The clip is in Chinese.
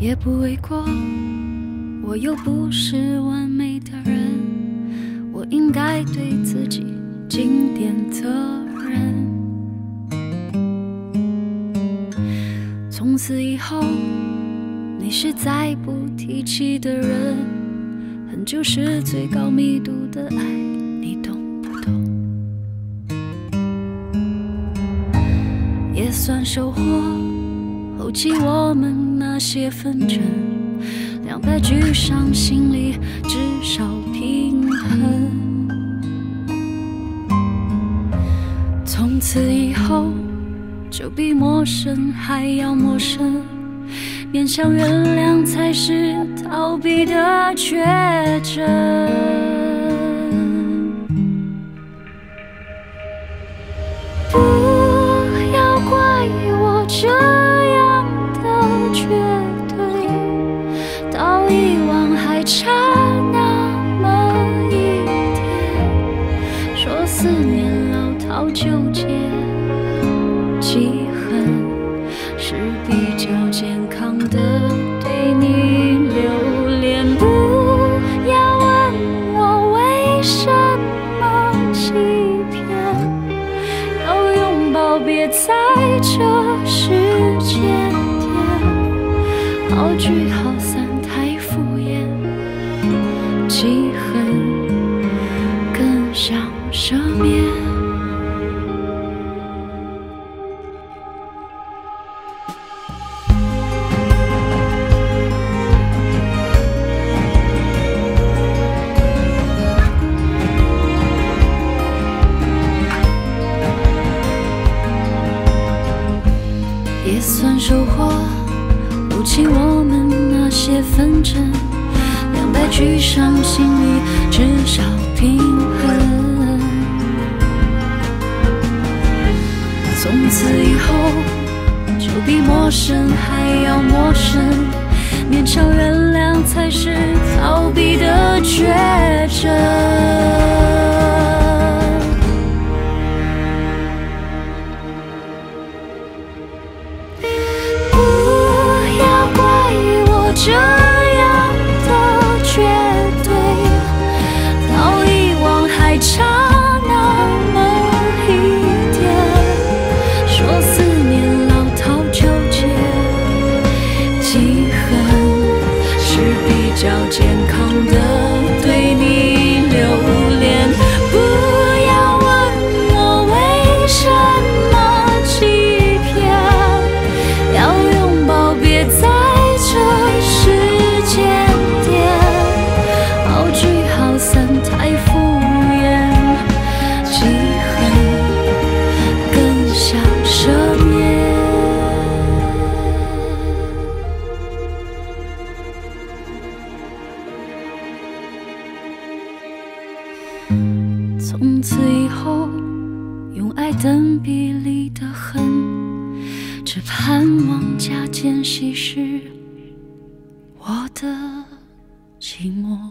也不为过，我又不是完美的人，我应该对自己尽点责任。从此以后。你是再不提起的人，恨就是最高密度的爱，你懂不懂？也算收获，后期我们那些纷争，两败俱伤，心里至少平衡。从此以后。就比陌生还要陌生，勉强原谅才是逃避的绝症。不要怪我这样的绝对，到遗忘还差那么一点，说思念老套纠结。别在这时间点，好聚好散太敷衍，也算收获，不起我们那些纷争，两败俱伤，心里至少平衡。从此以后，就比陌生还要陌生，勉强原谅才是逃避的绝症。这样的绝对，早遗忘还差那么一点。说思念老套，纠结记恨是比较健康的。从此以后，用爱等比例的恨，只盼望加减稀释我的寂寞。